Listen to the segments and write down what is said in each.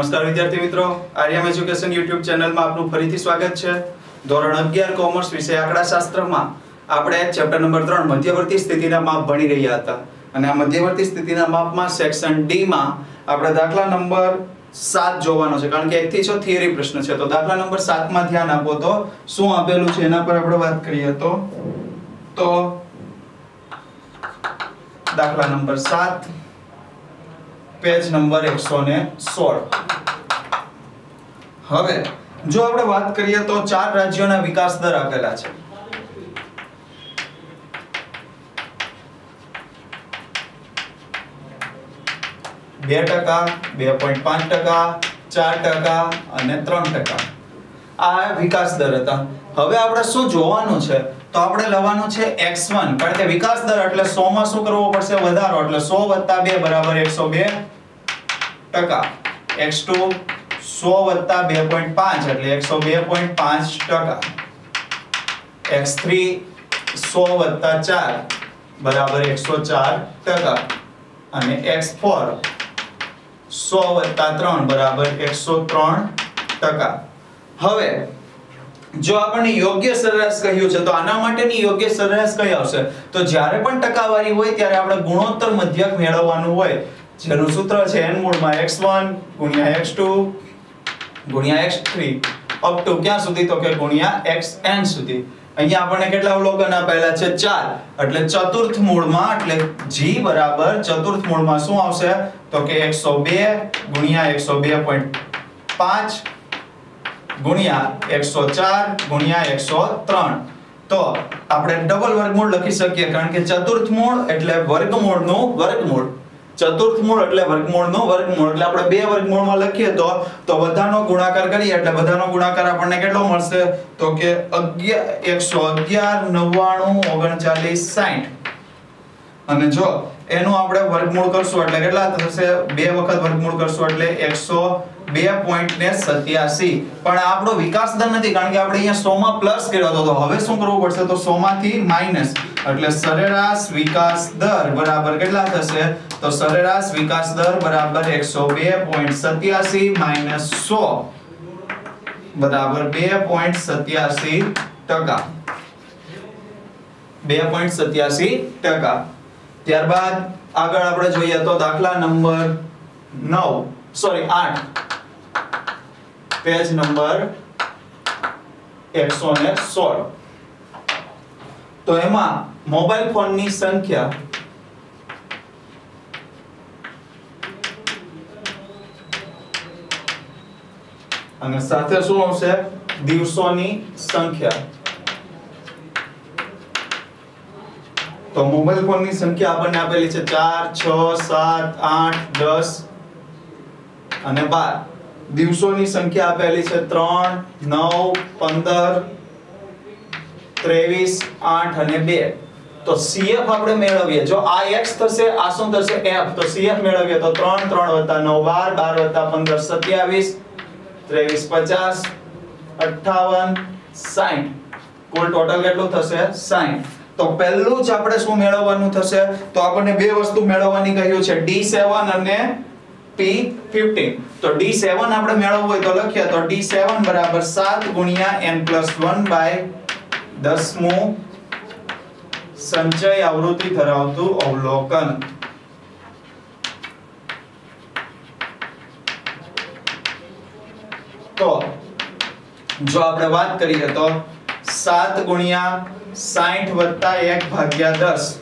નમસ્કાર વિદ્યાર્થી મિત્રો. આર્યમ એજ્યુકેશન યુટ્યુબ ચેનલમાં આપનું ફરીથી સ્વાગત છે. ધોરણ અગિયાર કોમર્સ વિષય આંકડાશાસ્ત્રમાં આપણે ચેપ્ટર નંબર ત્રણ, મધ્યવર્તી સ્થિતિના માપ ભણી રહ્યા હતા. અને આ મધ્યવર્તી સ્થિતિના માપમાં સેક્શન ડી માં આપણે દાખલા નંબર સાત જોવાનો છે. કારણ કે એકથી છ થિયરી પ્રશ્ન છે. તો દાખલા નંબર સાતમાં ધ્યાન આપો તો શું આપેલું છે? એના પર આપણે વાત કરીએ તો તો દાખલા નંબર સાત. પેજ નંબર એકસો ને સોળ. હવે, જો આપણે વાત કરીએ તો ચાર રાજ્યોના વિકાસ દર આપેલા છે. બે ટકા, બે પોઈન્ટ પાંચ ટકા, ચાર ટકા અને ત્રણ ટકા. આ વિકાસ દર હતા. હવે આપણે શું જોવાનું છે? તો આપણે લેવાનું છે x1 કારણ કે વિકાસ દર એટલે 100 માં શું કરવો પડશે? વધારો. એટલે 100 2 બરાબર 102 ટકા. x2 100 2.5 એટલે 102.5 ટકા. x3 100 4 બરાબર 104 ટકા. અને x4 100 3 બરાબર 103 ટકા. હવે, જો આપણને યોગ્ય સરેરાશ કહ્યું છે, તો આના માટેની યોગ્ય સરેરાશ કઈ આવશે? તો જ્યારે પણ ટકાવારી હોય, ત્યારે આપણે ગુણોત્તર મધ્યક મેળવવાનું હોય. જેનું સૂત્ર છે n મૂળમાં x1 ગુણ્યા x2 ગુણ્યા x3 અપ ટુ ક્યાં સુધી? તો કે ગુણ્યા xn સુધી. અહીંયા આપણને કેટલા અવલોકન આપેલા છે? 4 એટલે ચતુર્થ મૂળમાં, એટલે g બરાબર ચતુર્થ મૂળમાં શું આવશે? તો કે 102 ગુણ્યા 102.5 ગુણ્યા 104 ગુણ્યા 103 તો આપણે ડબલ વર્ગમૂળ લખી શકીએ, કારણ કે ચતુર્થ મૂળ એટલે વર્ગમૂળનું વર્ગમૂળ. ચતુર્થ મૂળ એટલે વર્ગમૂળનો વર્ગમૂળ. એટલે આપણે બે વર્ગમૂળમાં લખીએ તો તો બધાનો ગુણાકાર કરીએ એટલે બધાનો ગુણાકાર આપણને કેટલો મળશે? તો કે 11 111 99 39 60 અને જો, એનું આપણે વર્ગમૂળ કરશું એટલે કેટલા થશે? બે વખત વર્ગમૂળ કરશું એટલે 102.87 પણ આપણો વિકાસ દર નથી, કારણ કે આપણે અહીંયા 100 માં પ્લસ કર્યો હતો, તો હવે શું કરવું પડશે? તો 100 માંથી માઇનસ એટલે સરેરાશ વિકાસ દર બરાબર કેટલા થશે? તો સરેરાશ વિકાસ દર બરાબર 102.87 માઇનસ 100 બરાબર 2.87 ટકા. 2.87 ટકા. ત્યારબાદ આગળ આપણે જોઈએ તો દાખલા નંબર 9 સોરી 8 પેજ નંબર 116 તો એમાં મોબાઈલ ફોનની સંખ્યા અને સાથે શું આવશે? દિવસોની સંખ્યા. તો મોબાઈલ ફોનની સંખ્યા આપણને આપેલી છે 4 6 7 8 10 અને 12 દિવસોની સંખ્યા આપેલી છે 3 9 15 23 8 અને 2 તો CF આપણે મેળવીએ. જો આ x થશે, આ શું થશે? F. તો CF મેળવીએ તો 3 3 9 12 12 15 27 23 50 58 60 કુલ ટોટલ કેટલું થશે? 60 તો પહેલું જ આપણે શું મેળવવાનું થશે? તો આપણને બે વસ્તુ મેળવવાની કહ્યું છે. D7 અને P15 તો D7 આપણે મેળવવું હોય તો લખીએ. તો D7 બરાબર 7 ગુણ્યા n 1 બાય દસમું સંચય આવૃત્તિ ધરાવતું અવલોકન તો જો આપણે વાત કરીએ તો 7 ગુણ્યા 60 વત્તા 1 ભાગ્યા 10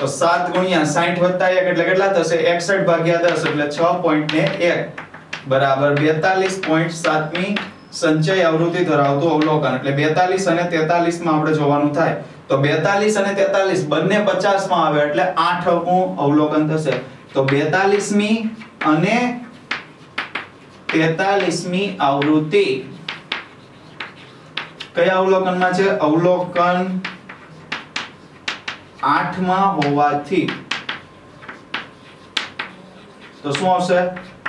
તો 7 ગુણ્યા 60 વત્તા 1 એટલે કેટલા થશે? 61 ભાગ્યા 10 એટલે 6 પોઈન્ટ ને 1 બરાબર? 42.7 મી સંચય આવૃત્તિ ધરાવતું અવલોકન. એટલે 42 અને 43 માં આપણે જોવાનું થાય. તો 42 અને 43 બંને 50 માં આવે એટલે 8 અવલોકન થશે. તો 42 મી અને 43 મી આવૃત્તિ. કયા અવલોકનમાં છે? અવલોકન આઠમાં હોવાથી. તો શું આવશે?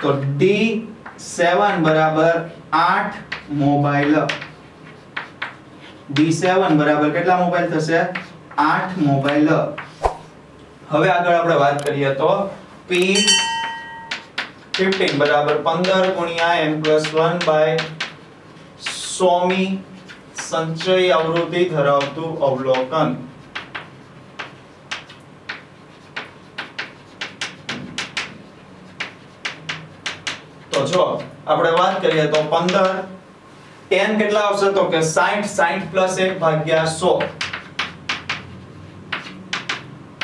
તો D7 બરાબર આઠ મોબાઈલ. ડી સેવન બરાબર કેટલા મોબાઈલ થશે? આઠ મોબાઈલ. હવે આગળ આપણે વાત કરીએ તો P 15 બરાબર 15 ગુણ્યા n 1 બાય 100 મી સંચય આવૃત્તિ ધરાવતું અવલોકન. તો જો આપણે વાત કરીએ તો 15 n કેટલા આવશે તો કે 60 60 1 ભાગ્યા 100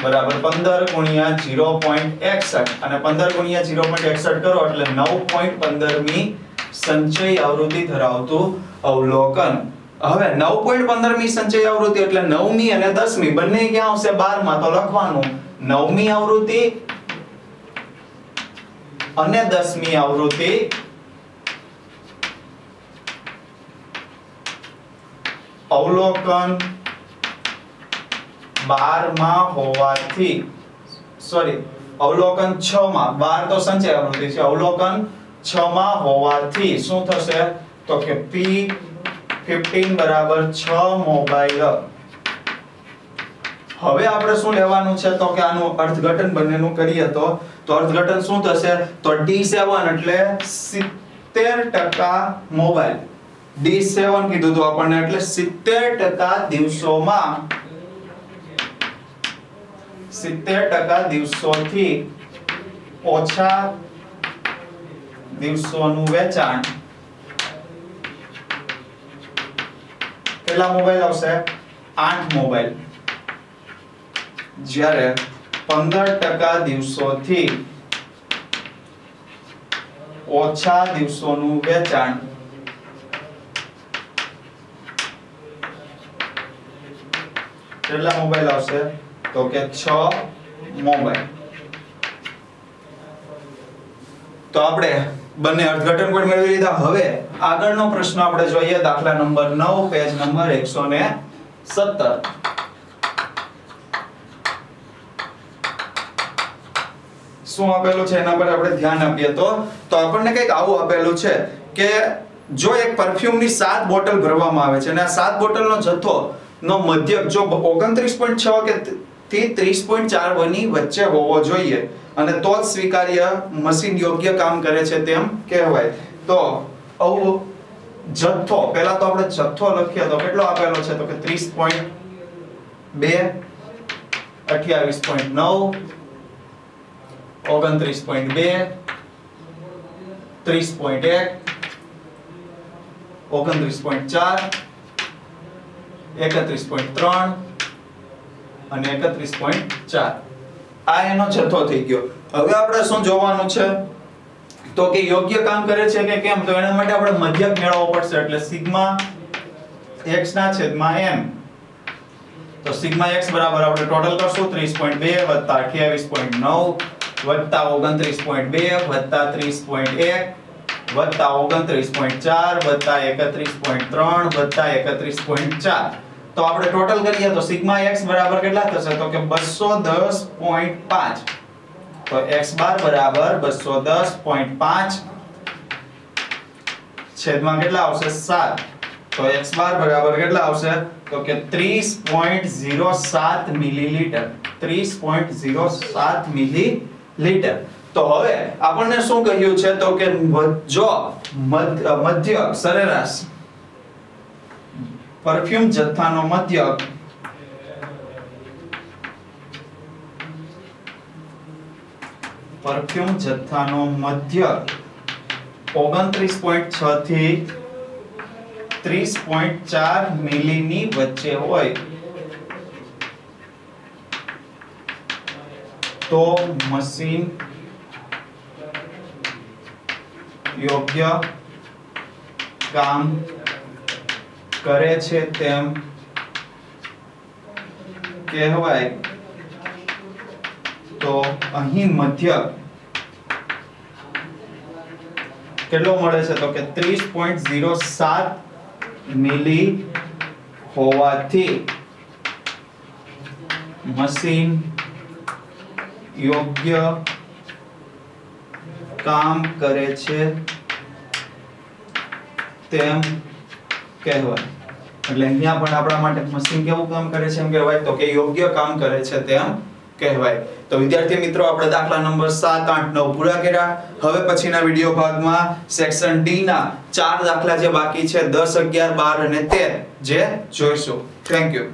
બરાબર 15 ગુણ્યા 0.61 અને 15 ગુણ્યા 0.61 કરો એટલે 9.15 મી સંચય આવૃત્તિ ધરાવતું અવલોકન. હવે 9.15 મી સંચય આવૃત્તિ એટલે 9 મી અને 10 મી બંને ક્યાં આવશે? 12 માં તો લખવાનું. 9 મી આવૃત્તિ અને 10 મી આવૃત્તિ અવલોકન. 12 હોવાથી સોરી અવલોકન છ માં બાર તો સંચય છે, અવલોકન છ માં હોવાથી શું થશે? તો કે પી ફિફ્ટીન બરાબર છ મોબાઈલ. હવે આપણે શું લેવાનું છે? તો કે આનું અર્થઘટન બંનેનું કરીએ તો તો અર્થઘટન શું થશે? તો ડી સેવન એટલે 70% મોબાઈલ. ડી સેવન કીધું હતું આપણને એટલે 70% દિવસોમાં 70% દિવસોથી ઓછા દિવસોનું વેચાણ. કેટલા મોબાઈલ આવશે? આઠ મોબાઈલ. જ્યારે 15% દિવસોથી ઓછા દિવસોનું વેચાણ કેટલા મોબાઈલ આવશે? તો કે છ મોબાઈલ તો આપણે બંને અર્થઘટન પણ મેળવી લીધા. હવે આગળનો પ્રશ્ન આપણે જોઈએ. દાખલા નંબર 9 પેજ નંબર 117 શું આપેલું છે? એના પર આપણે ધ્યાન આપીએ તો. તો આપણને કંઈક આવું આપેલું છે કે જો એક પરફ્યુમની સાત બોટલ ભરવામાં આવે છે અને આ સાત બોટલનો જથ્થો નો મધ્યક જો 29.6 કે થી 30.4 ની વચ્ચે હોવો જોઈએ. અને તો જ સ્વીકાર્ય મશીન યોગ્ય કામ કરે છે તેમ કહેવાય. તો અવ જથ્થો, પહેલા તો આપણે જથ્થો લખીએ તો કેટલો આપેલો છે? તો કે 30.2 28.9 ઓગણત્રીસ પોઈન્ટ બે, ત્રીસ પોઈન્ટ એક, ઓગણત્રીસ પોઈન્ટ ચાર, એકત્રીસ પોઈન્ટ ત્રણ અને એકત્રીસ પોઈન્ટ ચાર. આ એનો જથ્થો થઈ ગયો. હવે આપણે શું જોવાનું છે? તો કે યોગ્ય કામ કરે છે કે કેમ? તો એના માટે આપણે મધ્યક મેળવવો પડશે. એટલે સિગ્મા x ના છેદમાં m. તો સિગ્મા x બરાબર આપણે ટોટલ કરશું 30.2 વત્તા 28.9 વત્તા 29.2 વત્તા 30.1 વત્તા 29.4 વત્તા 31.3 વત્તા 31.4 તો આપણે ટોટલ કરીએ તો સિગ્મા x બરાબર કેટલા થશે? તો કે 210.5 તો x બાર બરાબર 210.5 છેદમાં કેટલા આવશે? 7 તો x બાર બરાબર કેટલા આવશે? તો કે 30.07 મિલીલીટર. 30.07 મિલીલીટર. તો હવે આપણને શું કહ્યું છે? તો કે જો મધ્ય સરેરાશ પરફ્યુમ જથ્થાનો મધ્યક પરફ્યુમ જથ્થાનો મધ્યક 29.6 થી 30.4 મિલી ની વચ્ચે હોય. તો મશીન યોગ્ય કામ કરે છે તેમ કહેવાય, તો અહીં મધ્ય કેટલો મળે છે? તો કે 30.07 મિલી હોવાથી મશીન યોગ્ય કામ કરે છે તેમ કહેવાય. એટલે અહીંયા પણ આપણા માટે મશીન કેવું કામ કરે છે એમ કહેવાય? તો કે યોગ્ય કામ કરે છે તેમ કહેવાય. તો વિદ્યાર્થી મિત્રો, આપણે દાખલા નંબર સાત, આઠ, નવ પૂરા કર્યા. હવે પછીના વીડિયો ભાગમાં સેક્શન ડી ના ચાર દાખલા જે બાકી છે, દસ, અગિયાર, બાર અને 13 જે જોઈશું. Thank you